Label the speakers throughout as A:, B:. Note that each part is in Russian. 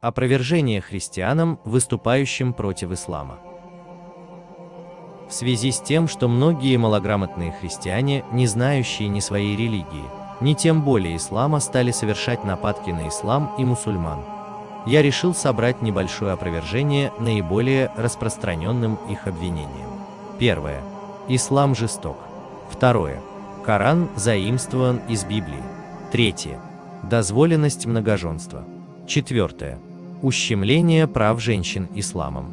A: Опровержение христианам, выступающим против ислама. В связи с тем, что многие малограмотные христиане, не знающие ни своей религии, ни тем более ислама, стали совершать нападки на ислам и мусульман, я решил собрать небольшое опровержение наиболее распространенным их обвинениям. Первое. Ислам жесток. Второе. Коран заимствован из Библии. Третье. Дозволенность многоженства. Четвертое. Ущемление прав женщин исламом.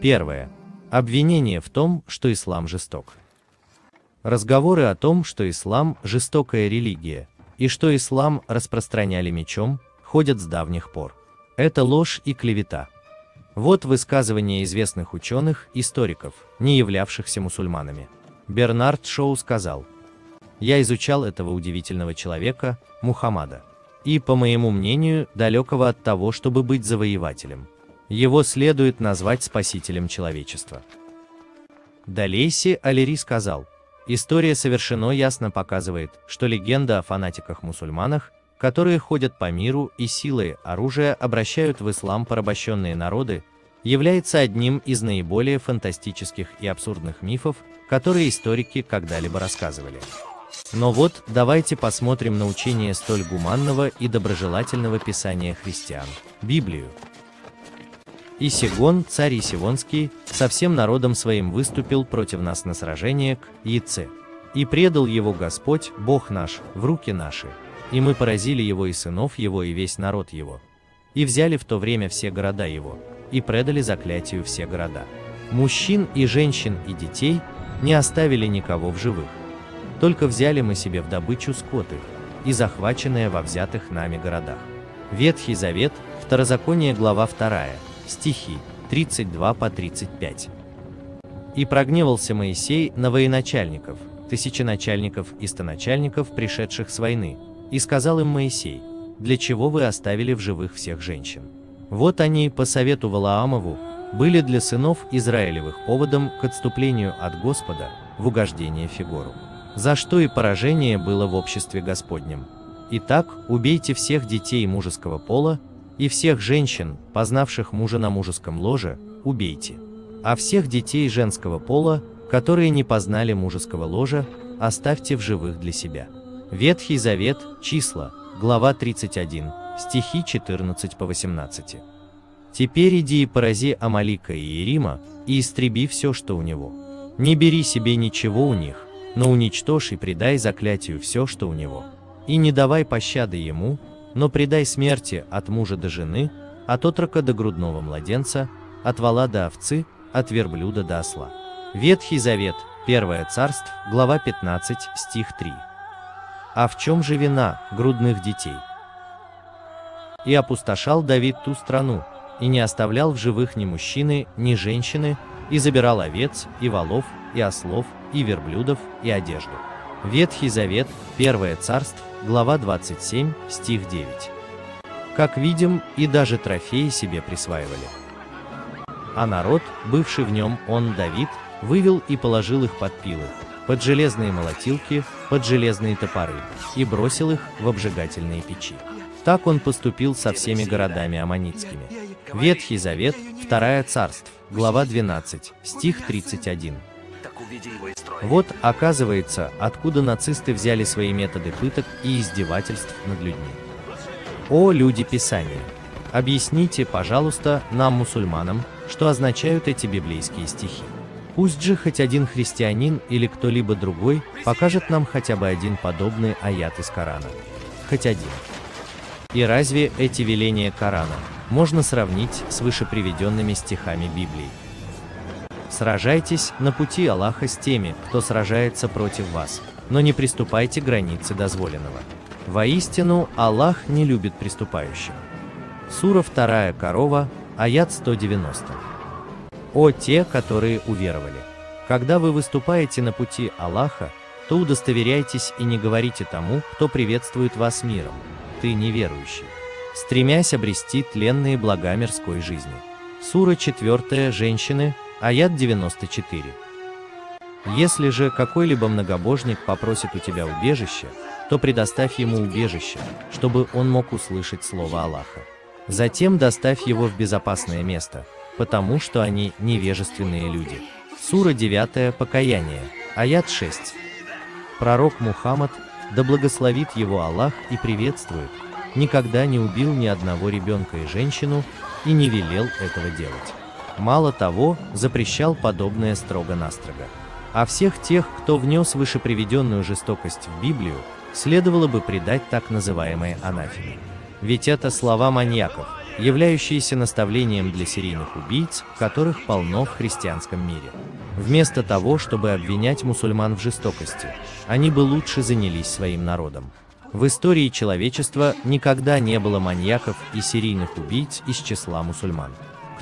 A: Первое. Обвинение в том, что ислам жесток. Разговоры о том, что ислам – жестокая религия, и что ислам распространяли мечом, ходят с давних пор. Это ложь и клевета. Вот высказывание известных ученых, историков, не являвшихся мусульманами. Бернард Шоу сказал, «Я изучал этого удивительного человека, Мухаммада, и, по моему мнению, далекого от того, чтобы быть завоевателем. Его следует назвать спасителем человечества». Далейси Алери сказал, История совершенно ясно показывает, что легенда о фанатиках-мусульманах, которые ходят по миру и силой оружия обращают в ислам порабощенные народы, является одним из наиболее фантастических и абсурдных мифов, которые историки когда-либо рассказывали. Но вот, давайте посмотрим на учение столь гуманного и доброжелательного писания христиан – Библию. И Сигон, царь Исивонский, со всем народом своим выступил против нас на сражение к Яце. И предал его Господь, Бог наш, в руки наши. И мы поразили его и сынов его и весь народ его. И взяли в то время все города его, и предали заклятию все города. Мужчин и женщин и детей не оставили никого в живых. Только взяли мы себе в добычу скоты и захваченные во взятых нами городах. Ветхий Завет, Второзаконие, глава 2, стихи 32 по 35. «И прогневался Моисей на военачальников, тысяченачальников и стоначальников, пришедших с войны, и сказал им Моисей, для чего вы оставили в живых всех женщин? Вот они, по совету Валаамову, были для сынов Израилевых поводом к отступлению от Господа в угождение Фигору, за что и поражение было в обществе Господнем. Итак, убейте всех детей мужеского пола, и всех женщин, познавших мужа на мужеском ложе, убейте. А всех детей женского пола, которые не познали мужеского ложа, оставьте в живых для себя. Ветхий Завет, числа, глава 31, стихи 14 по 18. Теперь иди и порази Амалика и Иерима, и истреби все, что у него. Не бери себе ничего у них, но уничтожь и предай заклятию все, что у него. И не давай пощады ему, но предай смерти от мужа до жены, от отрока до грудного младенца, от вала до овцы, от верблюда до осла. Ветхий Завет, Первое Царств, глава 15, стих 3. А в чем же вина грудных детей? И опустошал Давид ту страну, и не оставлял в живых ни мужчины, ни женщины, и забирал овец, и волов, и ослов, и верблюдов, и одежду. Ветхий Завет, Первое Царств, глава 27, стих 9. Как видим, и даже трофеи себе присваивали. А народ, бывший в нем, он, Давид, вывел и положил их под пилы, под железные молотилки, под железные топоры, и бросил их в обжигательные печи. Так он поступил со всеми городами аммонитскими. Ветхий Завет, Вторая Царств, глава 12, стих 31. Вот, оказывается, откуда нацисты взяли свои методы пыток и издевательств над людьми. О, люди Писания! Объясните, пожалуйста, нам, мусульманам, что означают эти библейские стихи. Пусть же хоть один христианин или кто-либо другой покажет нам хотя бы один подобный аят из Корана. Хоть один. И разве эти веления Корана можно сравнить с вышеприведенными стихами Библии? Сражайтесь на пути Аллаха с теми, кто сражается против вас, но не приступайте к границе дозволенного. Воистину, Аллах не любит приступающих. Сура 2 Корова, аят 190. О те, которые уверовали! Когда вы выступаете на пути Аллаха, то удостоверяйтесь и не говорите тому, кто приветствует вас миром, ты неверующий, стремясь обрести тленные блага мирской жизни. Сура 4 Женщины, Аят 94. Если же какой-либо многобожник попросит у тебя убежище, то предоставь ему убежище, чтобы он мог услышать слово Аллаха. Затем доставь его в безопасное место, потому что они невежественные люди. Сура 9 Покаяние, аят 6. Пророк Мухаммад, да благословит его Аллах и приветствует, никогда не убил ни одного ребенка и женщину и не велел этого делать. Мало того, запрещал подобное строго-настрого. А всех тех, кто внес вышеприведенную жестокость в Библию, следовало бы предать так называемые анафеме. Ведь это слова маньяков, являющиеся наставлением для серийных убийц, которых полно в христианском мире. Вместо того, чтобы обвинять мусульман в жестокости, они бы лучше занялись своим народом. В истории человечества никогда не было маньяков и серийных убийц из числа мусульман.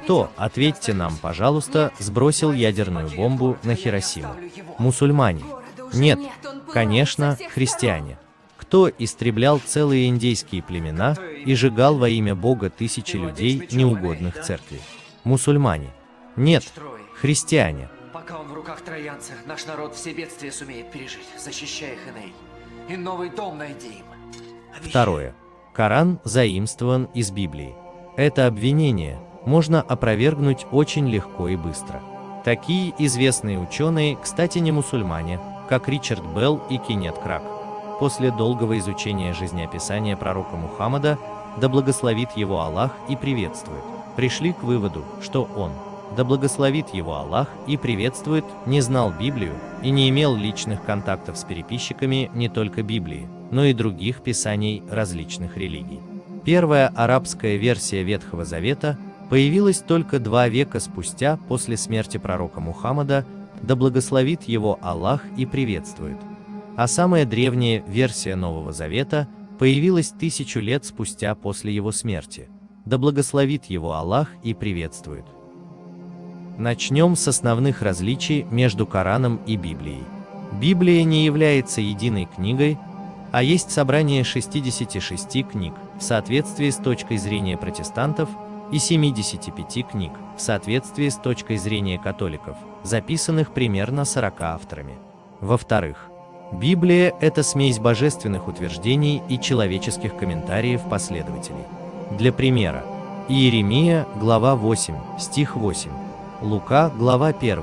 A: Кто, ответьте нам, пожалуйста, сбросил ядерную бомбу на Хиросиму? Мусульмане. Нет, конечно, христиане. Кто истреблял целые индейские племена и сжигал во имя Бога тысячи людей, неугодных церкви? Мусульмане. Нет, христиане.
B: Пока он в руках троянца, наш народ все бедствия сумеет пережить, защищая Хеней. И новый дом найди им.
A: Второе. Коран заимствован из Библии. Это обвинение можно опровергнуть очень легко и быстро. Такие известные ученые, кстати не мусульмане, как Ричард Белл и Кеннет Крак, после долгого изучения жизнеописания пророка Мухаммада, да благословит его Аллах и приветствует, пришли к выводу, что он, да благословит его Аллах и приветствует, не знал Библию и не имел личных контактов с переписчиками не только Библии, но и других писаний различных религий. Первая арабская версия Ветхого Завета появилась только два века спустя после смерти пророка Мухаммада, да благословит его Аллах и приветствует. А самая древняя версия Нового Завета появилась тысячу лет спустя после его смерти, да благословит его Аллах и приветствует. Начнем с основных различий между Кораном и Библией. Библия не является единой книгой, а есть собрание 66 книг, в соответствии с точкой зрения протестантов, и 75 книг, в соответствии с точкой зрения католиков, записанных примерно 40 авторами. Во-вторых, Библия – это смесь божественных утверждений и человеческих комментариев последователей. Для примера, Иеремия, глава 8, стих 8, Лука, глава 1,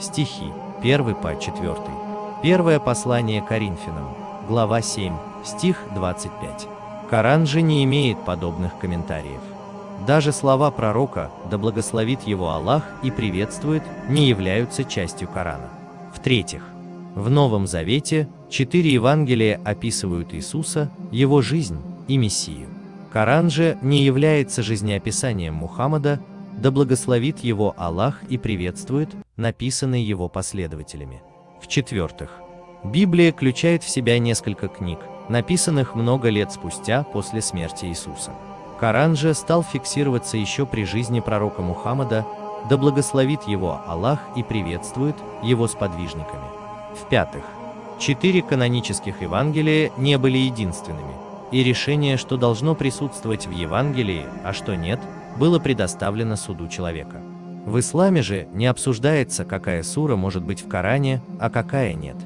A: стихи 1 по 4, Первое послание Коринфянам, глава 7, стих 25. Коран же не имеет подобных комментариев. Даже слова пророка, да благословит его Аллах и приветствует, не являются частью Корана. В-третьих, в Новом Завете четыре Евангелия описывают Иисуса, его жизнь и Мессию. Коран же не является жизнеописанием Мухаммада, да благословит его Аллах и приветствует, написанный его последователями. В-четвертых, Библия включает в себя несколько книг, написанных много лет спустя после смерти Иисуса. Коран же стал фиксироваться еще при жизни пророка Мухаммада, да благословит его Аллах и приветствует его сподвижниками. В-пятых, четыре канонических Евангелия не были единственными, и решение, что должно присутствовать в Евангелии, а что нет, было предоставлено суду человека. В исламе же не обсуждается, какая сура может быть в Коране, а какая нет.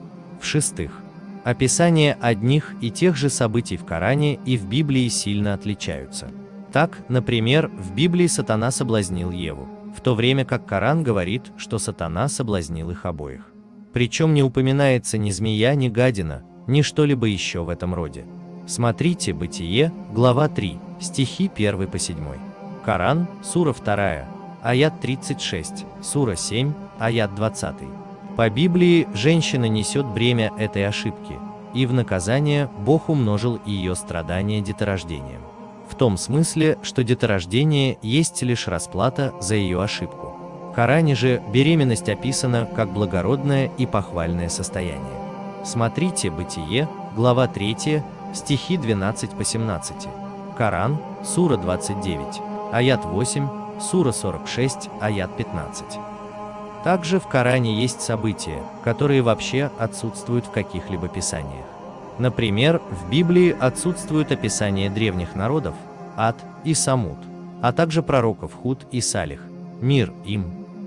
A: В-шестых, описание одних и тех же событий в Коране и в Библии сильно отличаются. Так, например, в Библии сатана соблазнил Еву, в то время как Коран говорит, что сатана соблазнил их обоих. Причем не упоминается ни змея, ни гадина, ни что-либо еще в этом роде. Смотрите Бытие, глава 3, стихи 1 по 7. Коран, сура 2, аят 36, сура 7, аят 20. По Библии женщина несет бремя этой ошибки, и в наказание Бог умножил ее страдания деторождением в том смысле, что деторождение есть лишь расплата за ее ошибку. В Коране же беременность описана как благородное и похвальное состояние. Смотрите Бытие, глава 3, стихи 12 по 17. Коран, сура 29, аят 8, сура 46, аят 15. Также в Коране есть события, которые вообще отсутствуют в каких-либо писаниях. Например, в Библии отсутствует описание древних народов, Ад и Самут, а также пророков Худ и Салих, мир им.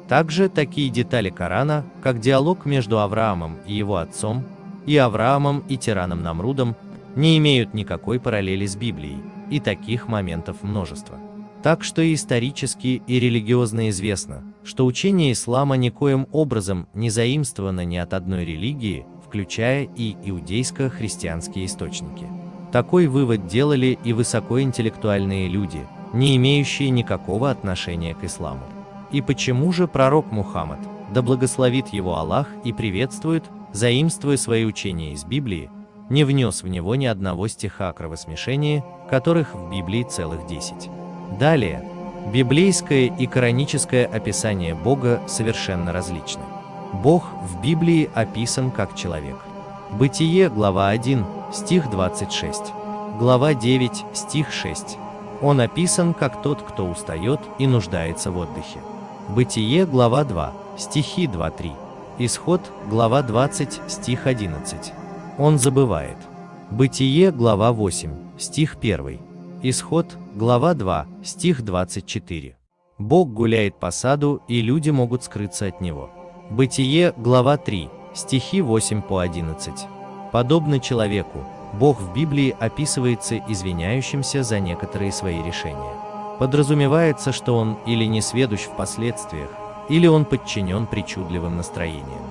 A: Также такие детали Корана, как диалог между Авраамом и его отцом, и Авраамом и тираном Намрудом, не имеют никакой параллели с Библией, и таких моментов множество. Так что и исторически, и религиозно известно, что учение ислама никоим образом не заимствовано ни от одной религии, включая и иудейско-христианские источники. Такой вывод делали и высокоинтеллектуальные люди, не имеющие никакого отношения к исламу. И почему же пророк Мухаммад, да благословит его Аллах и приветствует, заимствуя свои учения из Библии, не внес в него ни одного стиха о кровосмешении, которых в Библии целых десять. Далее, библейское и кораническое описание Бога совершенно различны. Бог в Библии описан как человек. Бытие, глава 1, стих 26. Глава 9, стих 6. Он описан как тот, кто устает и нуждается в отдыхе. Бытие, глава 2, стихи 2-3. Исход, глава 20, стих 11. Он забывает. Бытие, глава 8, стих 1. Исход, глава 2, стих 24. Бог гуляет по саду, и люди могут скрыться от него. Бытие, глава 3, стихи 8 по 11. Подобно человеку, Бог в Библии описывается извиняющимся за некоторые свои решения. Подразумевается, что он или не сведущ в последствиях, или он подчинен причудливым настроениям.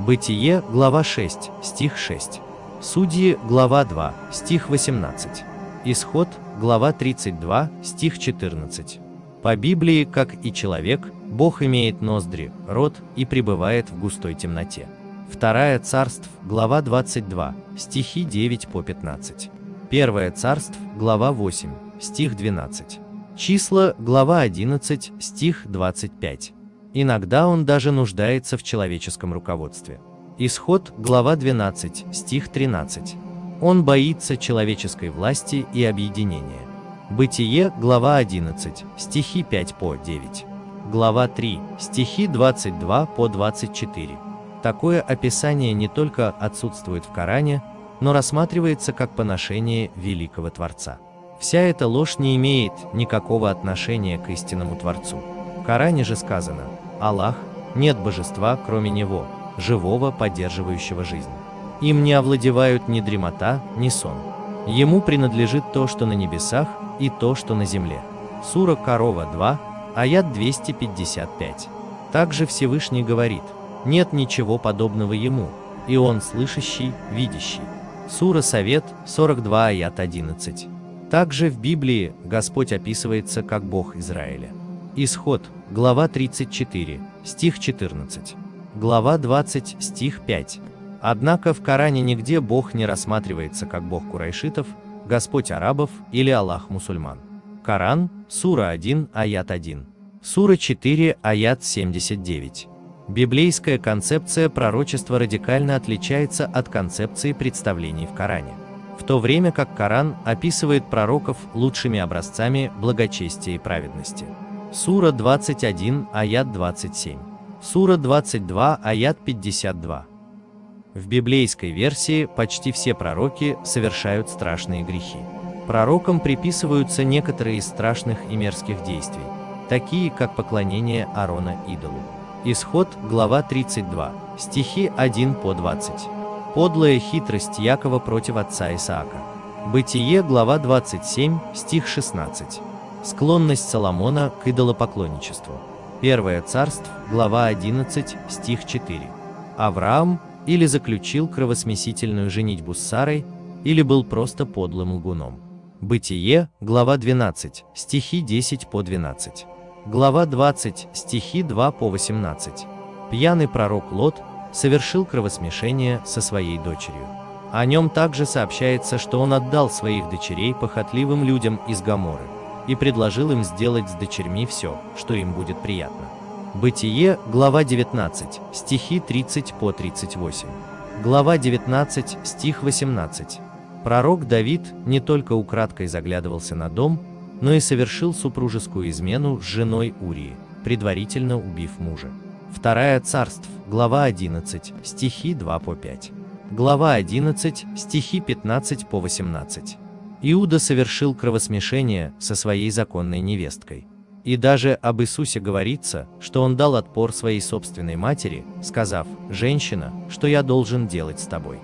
A: Бытие, глава 6, стих 6. Судьи, глава 2, стих 18. Исход, глава 32, стих 14. По Библии, как и человек, Бог имеет ноздри, рот и пребывает в густой темноте. Вторая царств, глава 22, стихи 9 по 15. Первое царств, глава 8, стих 12. Числа, глава 11, стих 25. Иногда он даже нуждается в человеческом руководстве. Исход, глава 12, стих 13. Он боится человеческой власти и объединения. Бытие, глава 11, стихи 5 по 9. Глава 3, стихи 22 по 24. Такое описание не только отсутствует в Коране, но рассматривается как поношение великого Творца. Вся эта ложь не имеет никакого отношения к истинному Творцу. В Коране же сказано «Аллах, нет божества, кроме Него, живого, поддерживающего жизнь. Им не овладевают ни дремота, ни сон. Ему принадлежит то, что на небесах, и то, что на земле». Сура Корова 2, аят 255. Также Всевышний говорит «Нет ничего подобного Ему, и Он слышащий, видящий». Сура Совет 42, аят 11. Также в Библии Господь описывается как Бог Израиля. Исход, глава 34, стих 14. Глава 20, стих 5. Однако в Коране нигде Бог не рассматривается как Бог курайшитов, Господь арабов или Аллах мусульман. Коран, сура 1, аят 1. Сура 4, аят 79. Библейская концепция пророчества радикально отличается от концепции представлений в Коране в то время как Коран описывает пророков лучшими образцами благочестия и праведности. Сура 21, аят 27. Сура 22, аят 52. В библейской версии почти все пророки совершают страшные грехи. Пророкам приписываются некоторые из страшных и мерзких действий, такие как поклонение Аарона идолу. Исход, глава 32, стихи 1 по 20. Подлая хитрость Якова против отца Исаака. Бытие, глава 27, стих 16. Склонность Соломона к идолопоклонничеству. Первое царство, глава 11, стих 4. Авраам или заключил кровосмесительную женитьбу с Сарой, или был просто подлым лгуном. Бытие, глава 12, стихи 10 по 12. Глава 20, стихи 2 по 18. Пьяный пророк Лот совершил кровосмешение со своей дочерью. О нем также сообщается, что он отдал своих дочерей похотливым людям из Гаморы и предложил им сделать с дочерьми все, что им будет приятно. Бытие, глава 19, стихи 30 по 38. Глава 19, стих 18. Пророк Давид не только украдкой заглядывался на дом, но и совершил супружескую измену с женой Урии, предварительно убив мужа. Вторая царств, глава 11, стихи 2 по 5. Глава 11, стихи 15 по 18. Иуда совершил кровосмешение со своей законной невесткой. И даже об Иисусе говорится, что он дал отпор своей собственной матери, сказав, «Женщина, что я должен делать с тобой?»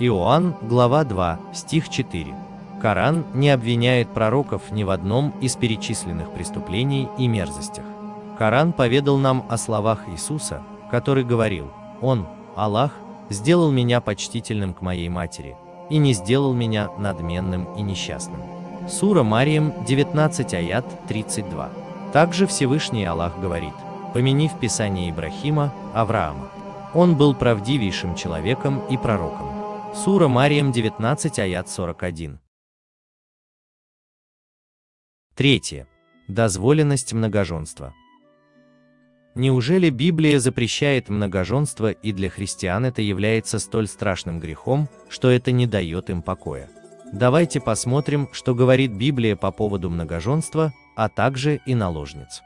A: Иоанн, глава 2, стих 4. Коран не обвиняет пророков ни в одном из перечисленных преступлений и мерзостях. Коран поведал нам о словах Иисуса, который говорил, «Он, Аллах, сделал меня почтительным к моей матери и не сделал меня надменным и несчастным». Сура Мариям 19 аят 32. Также Всевышний Аллах говорит, помяни в Писании Ибрахима, Авраама. Он был правдивейшим человеком и пророком. Сура Мариям 19 аят 41. Третье. Дозволенность многоженства. Неужели Библия запрещает многоженство и для христиан это является столь страшным грехом, что это не дает им покоя? Давайте посмотрим, что говорит Библия по поводу многоженства, а также и наложниц.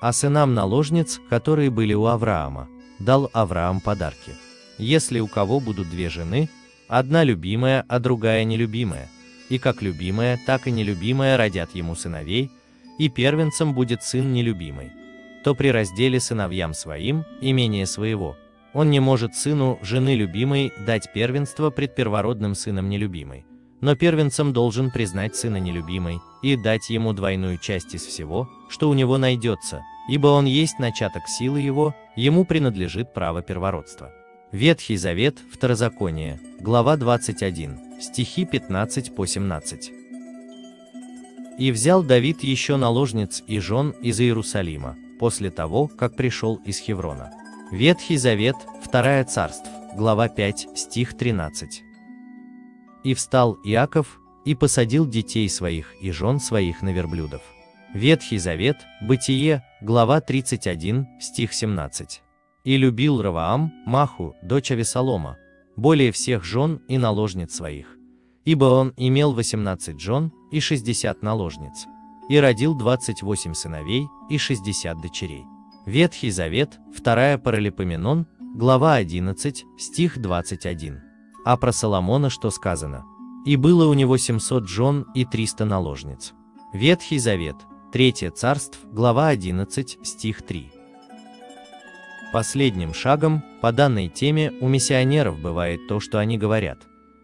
A: А сынам наложниц, которые были у Авраама, дал Авраам подарки. Если у кого будут две жены, одна любимая, а другая нелюбимая, и как любимая, так и нелюбимая родят ему сыновей, и первенцем будет сын нелюбимый, то при разделе сыновьям своим, имение своего, он не может сыну жены любимой дать первенство пред первородным сыном нелюбимой, но первенцем должен признать сына нелюбимой и дать ему двойную часть из всего, что у него найдется, ибо он есть начаток силы его, ему принадлежит право первородства. Ветхий Завет, Второзаконие, глава 21, стихи 15 по 17. «И взял Давид еще наложниц и жен из Иерусалима, после того, как пришел из Хеврона. Ветхий Завет, Вторая Царств, глава 5, стих 13. «И встал Иаков, и посадил детей своих и жен своих на верблюдов». Ветхий Завет, Бытие, глава 31, стих 17. «И любил Раваам, Маху, дочь Авесолома, более всех жен и наложниц своих, ибо он имел 18 жен и 60 наложниц, и родил 28 сыновей и 60 дочерей. Ветхий Завет, 2 Паралипоменон, глава 11, стих 21. А про Соломона что сказано? «И было у него 700 жен и 300 наложниц». Ветхий Завет, 3 Царств, глава 11, стих 3. Последним шагом по данной теме у миссионеров бывает то, что они говорят.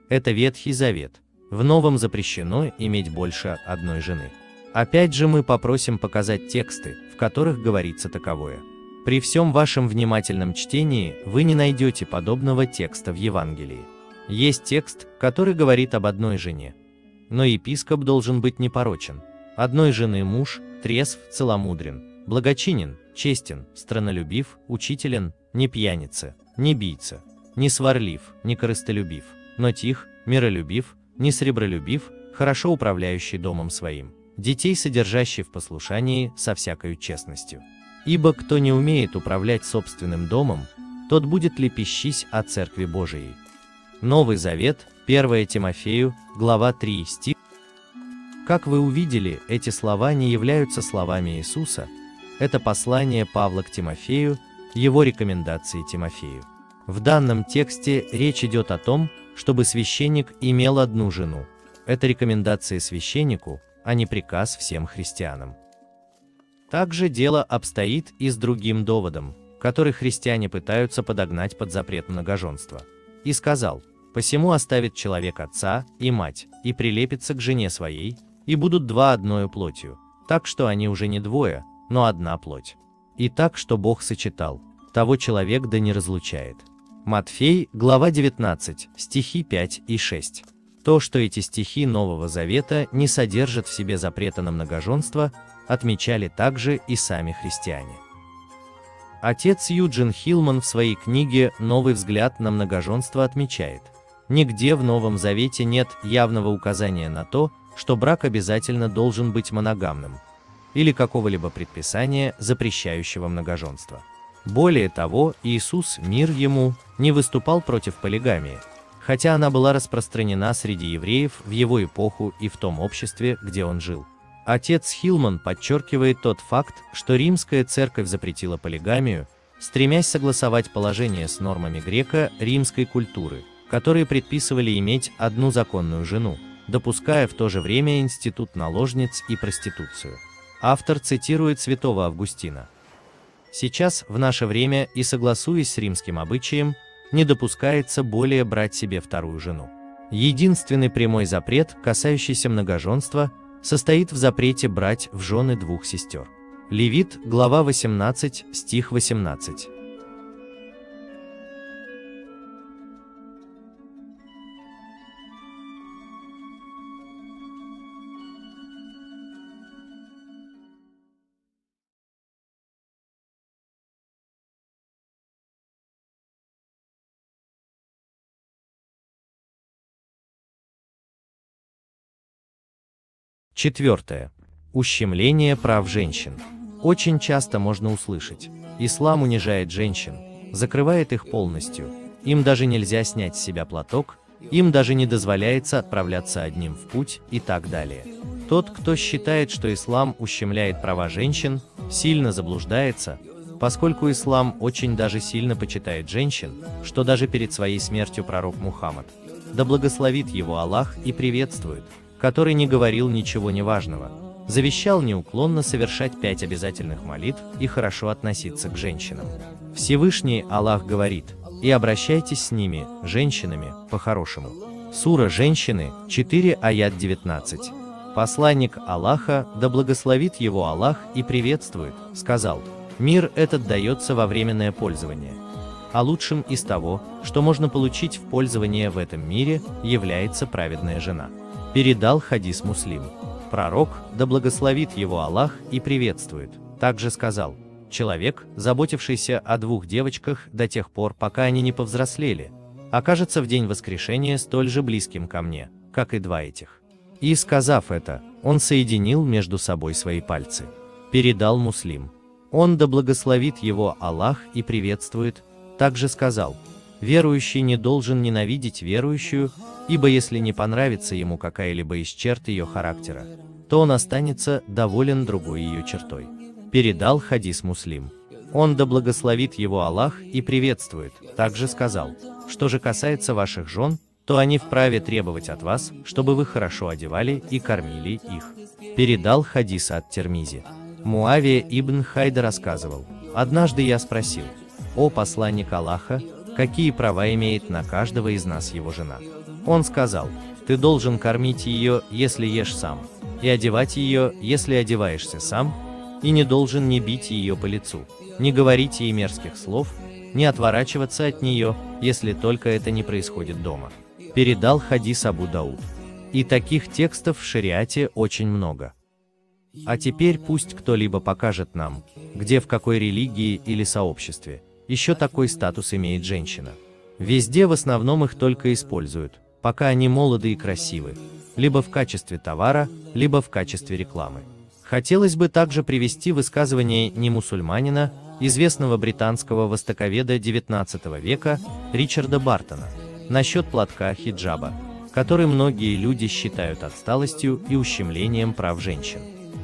A: Это Ветхий Завет. В Новом запрещено иметь больше одной жены. Опять же мы попросим показать тексты, в которых говорится таковое. При всем вашем внимательном чтении вы не найдете подобного текста в Евангелии. Есть текст, который говорит об одной жене. Но епископ должен быть непорочен. Одной жены муж, трезв, целомудрен, благочинен, честен, странолюбив, учителен, не пьяница, не бийца, не сварлив, не корыстолюбив, но тих, миролюбив, не сребролюбив, хорошо управляющий домом своим детей содержащий в послушании со всякою честностью. Ибо кто не умеет управлять собственным домом, тот будет лепещись о Церкви Божией. Новый Завет, 1 Тимофею, глава 3 стих. Как вы увидели, эти слова не являются словами Иисуса, это послание Павла к Тимофею, его рекомендации Тимофею. В данном тексте речь идет о том, чтобы священник имел одну жену. Это рекомендация священнику, а не приказ всем христианам. Также дело обстоит и с другим доводом, который христиане пытаются подогнать под запрет многоженства. И сказал, «Посему оставит человек отца и мать, и прилепится к жене своей, и будут два одною плотью, так что они уже не двое, но одна плоть. И так, что Бог сочетал, того человек да не разлучает». Матфей, глава 19, стихи 5 и 6. То, что эти стихи Нового Завета не содержат в себе запрета на многоженство, отмечали также и сами христиане. Отец Юджин Хилман в своей книге «Новый взгляд на многоженство» отмечает, нигде в Новом Завете нет явного указания на то, что брак обязательно должен быть моногамным, или какого-либо предписания, запрещающего многоженство. Более того, Иисус, мир ему, не выступал против полигамии, хотя она была распространена среди евреев в его эпоху и в том обществе, где он жил. Отец Хилман подчеркивает тот факт, что римская церковь запретила полигамию, стремясь согласовать положение с нормами греко-римской культуры, которые предписывали иметь одну законную жену, допуская в то же время институт наложниц и проституцию. Автор цитирует святого Августина. Сейчас, в наше время и согласуясь с римским обычаем, не допускается более брать себе вторую жену. Единственный прямой запрет, касающийся многоженства, состоит в запрете брать в жены двух сестер. Левит, глава 18, стих 18. Четвертое. Ущемление прав женщин. Очень часто можно услышать, ислам унижает женщин, закрывает их полностью, им даже нельзя снять с себя платок, им даже не дозволяется отправляться одним в путь и так далее. Тот, кто считает, что ислам ущемляет права женщин, сильно заблуждается, поскольку ислам очень даже сильно почитает женщин, что даже перед своей смертью пророк Мухаммад, да благословит его Аллах и приветствует, который не говорил ничего неважного, завещал неуклонно совершать пять обязательных молитв и хорошо относиться к женщинам. Всевышний Аллах говорит, и обращайтесь с ними, женщинами, по-хорошему. Сура «Женщины», 4 аят 19. Посланник Аллаха, да благословит его Аллах и приветствует, сказал, мир этот дается во временное пользование. А лучшим из того, что можно получить в пользование в этом мире, является праведная жена передал хадис Муслим. Пророк, да благословит его Аллах и приветствует, также сказал, человек, заботившийся о двух девочках до тех пор, пока они не повзрослели, окажется в день воскрешения столь же близким ко мне, как и два этих. И сказав это, он соединил между собой свои пальцы. Передал Муслим. Он да благословит его Аллах и приветствует, также сказал, верующий не должен ненавидеть верующую, ибо если не понравится ему какая-либо из черт ее характера, то он останется доволен другой ее чертой. Передал хадис Муслим. Он да благословит его Аллах и приветствует, также сказал, что же касается ваших жен, то они вправе требовать от вас, чтобы вы хорошо одевали и кормили их. Передал хадис от Термизи. Муавия ибн Хайда рассказывал, однажды я спросил, о посланник Аллаха, какие права имеет на каждого из нас его жена. Он сказал, ты должен кормить ее, если ешь сам, и одевать ее, если одеваешься сам, и не должен не бить ее по лицу, не говорить ей мерзких слов, не отворачиваться от нее, если только это не происходит дома. Передал хадис Абу Дауд. И таких текстов в шариате очень много. А теперь пусть кто-либо покажет нам, где в какой религии или сообществе еще такой статус имеет женщина. Везде в основном их только используют, пока они молоды и красивы, либо в качестве товара, либо в качестве рекламы. Хотелось бы также привести высказывание немусульманина, известного британского востоковеда XIX века Ричарда Бартона, насчет платка хиджаба, который многие люди считают отсталостью и ущемлением прав женщин.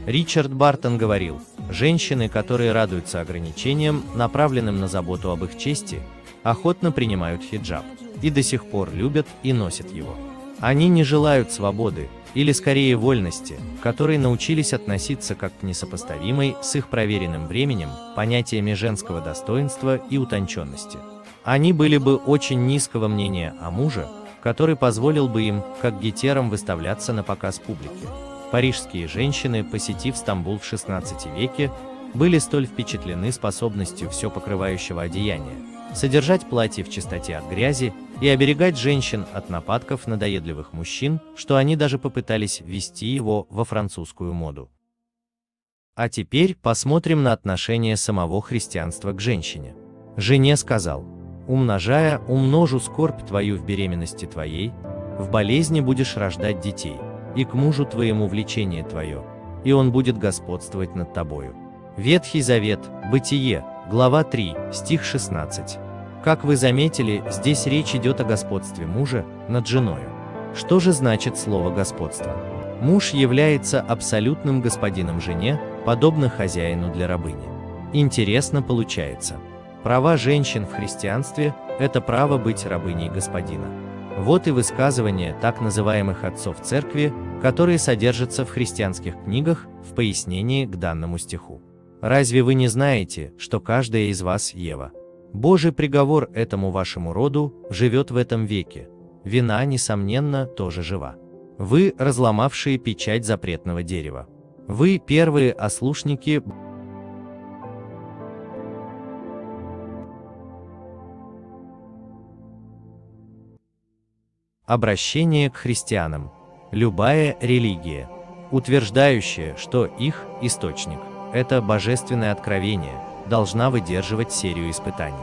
A: Ричард Бартон говорил, женщины, которые радуются ограничениям, направленным на заботу об их чести, охотно принимают хиджаб и до сих пор любят и носят его. Они не желают свободы, или скорее вольности, которые научились относиться как к несопоставимой с их проверенным временем понятиями женского достоинства и утонченности. Они были бы очень низкого мнения о муже, который позволил бы им, как гетерам, выставляться на показ публике. Парижские женщины, посетив Стамбул в 16 веке, были столь впечатлены способностью все покрывающего одеяния, содержать платье в чистоте от грязи и оберегать женщин от нападков надоедливых мужчин, что они даже попытались ввести его во французскую моду. А теперь посмотрим на отношение самого христианства к женщине. Жене сказал, «Умножая, умножу скорбь твою в беременности твоей, в болезни будешь рождать детей, и к мужу твоему влечение твое, и он будет господствовать над тобою». Ветхий Завет, Бытие, глава 3, стих 16. Как вы заметили, здесь речь идет о господстве мужа над женою. Что же значит слово «господство»? Муж является абсолютным господином жене, подобно хозяину для рабыни. Интересно получается. Права женщин в христианстве – это право быть рабыней господина. Вот и высказывания так называемых отцов церкви, которые содержатся в христианских книгах в пояснении к данному стиху. Разве вы не знаете, что каждая из вас Ева? Божий приговор этому вашему роду живет в этом веке. Вина, несомненно, тоже жива. Вы, разломавшие печать запретного дерева. Вы первые ослушники Обращение к христианам. Любая религия, утверждающая, что их источник – это божественное откровение, должна выдерживать серию испытаний.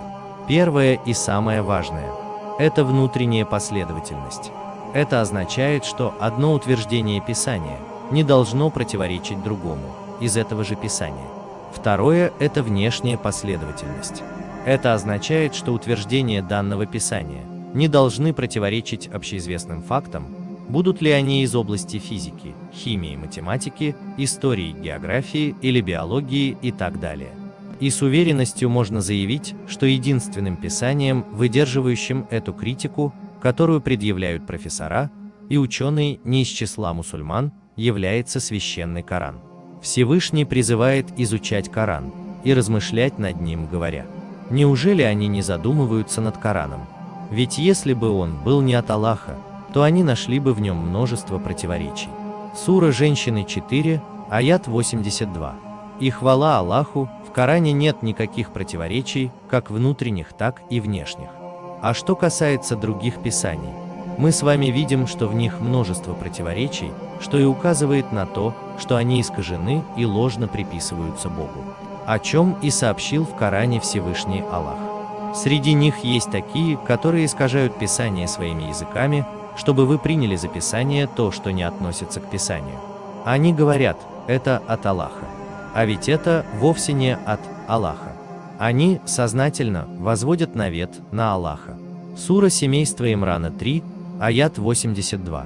A: Первое и самое важное – это внутренняя последовательность. Это означает, что одно утверждение Писания не должно противоречить другому из этого же Писания. Второе – это внешняя последовательность. Это означает, что утверждения данного Писания – не должны противоречить общеизвестным фактам, будут ли они из области физики, химии, математики, истории, географии или биологии и так далее. И с уверенностью можно заявить, что единственным писанием, выдерживающим эту критику, которую предъявляют профессора и ученые не из числа мусульман, является священный Коран. Всевышний призывает изучать Коран и размышлять над ним, говоря, неужели они не задумываются над Кораном, ведь если бы он был не от Аллаха, то они нашли бы в нем множество противоречий. Сура Женщины 4, аят 82. И хвала Аллаху, в Коране нет никаких противоречий, как внутренних, так и внешних. А что касается других писаний, мы с вами видим, что в них множество противоречий, что и указывает на то, что они искажены и ложно приписываются Богу. О чем и сообщил в Коране Всевышний Аллах. Среди них есть такие, которые искажают Писание своими языками, чтобы вы приняли за Писание то, что не относится к Писанию. Они говорят, это от Аллаха. А ведь это вовсе не от Аллаха. Они сознательно возводят навет на Аллаха. Сура семейства Имрана 3, аят 82.